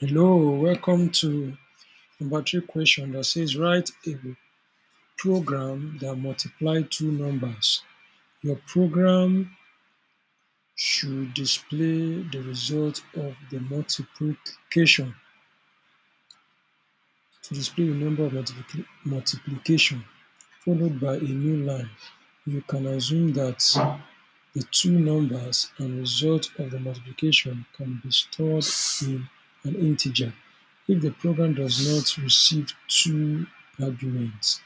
Hello, welcome to number three question that says write a program that multiply two numbers. Your program should display the result of the multiplication to display the number of multipli multiplication followed by a new line. You can assume that the two numbers and result of the multiplication can be stored in an integer. If the program does not receive two arguments,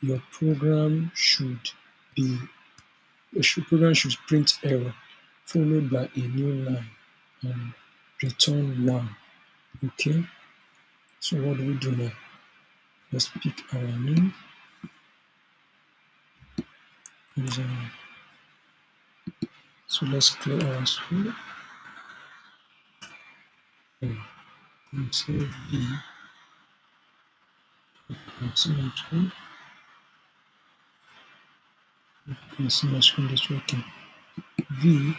your program should be your program should print error followed by a new line and return one. Okay, so what do we do now? Let's pick our name. So let's clear our screen and If you can see my screen, that's working. V.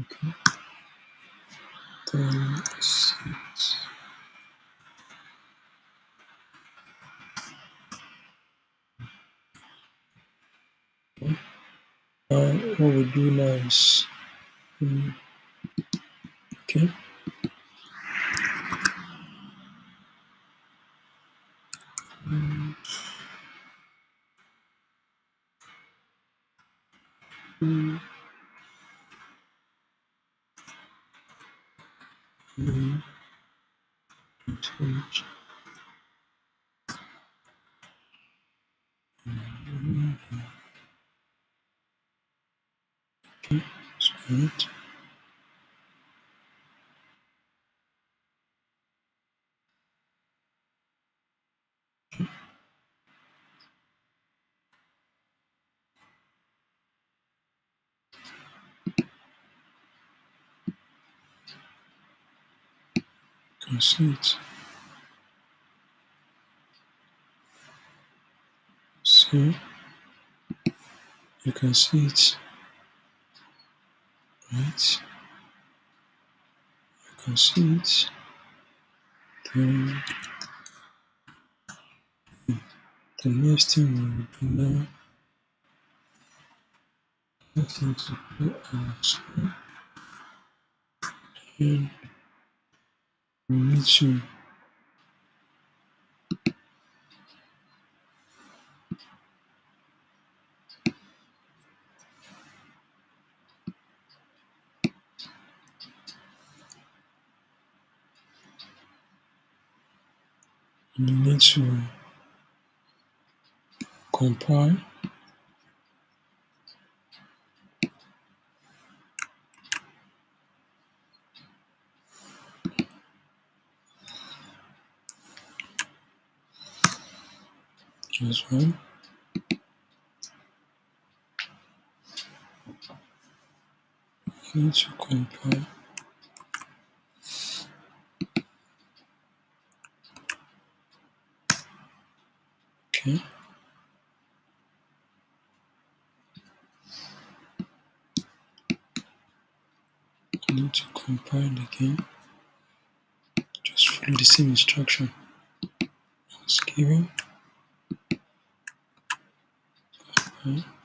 Okay. Then six. Okay. Now what we do now is um, okay. Um, um, um, change. Um, Okay, submit. It. So you can see it, right? You can see it. Then the next thing will do now, next thing to our screen. We need to we need to compile as well. We need to compile okay. Need to compile again. Just follow the same instruction as given. Okay.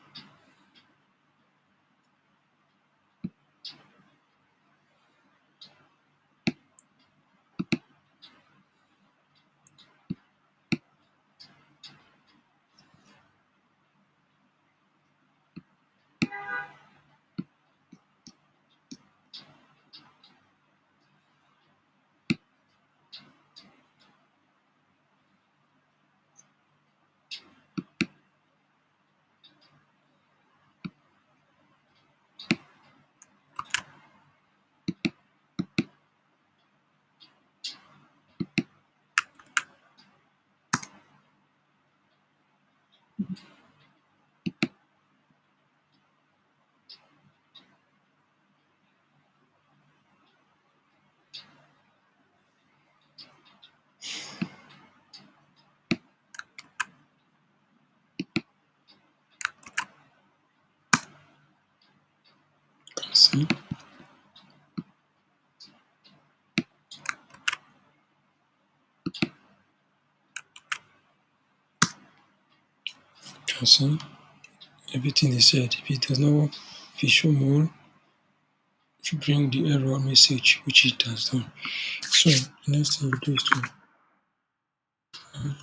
see. Everything is set. If it does not if it show more, to bring the error message which it has done. So the next thing you do is to uh,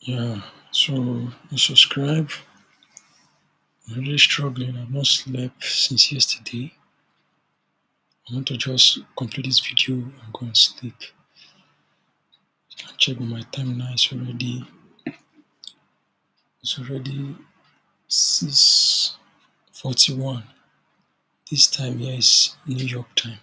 yeah so you subscribe. I'm really struggling. I've not slept since yesterday. I want to just complete this video and go and sleep. I check my time now it's already it's already 641 this time here is new york time